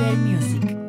Music.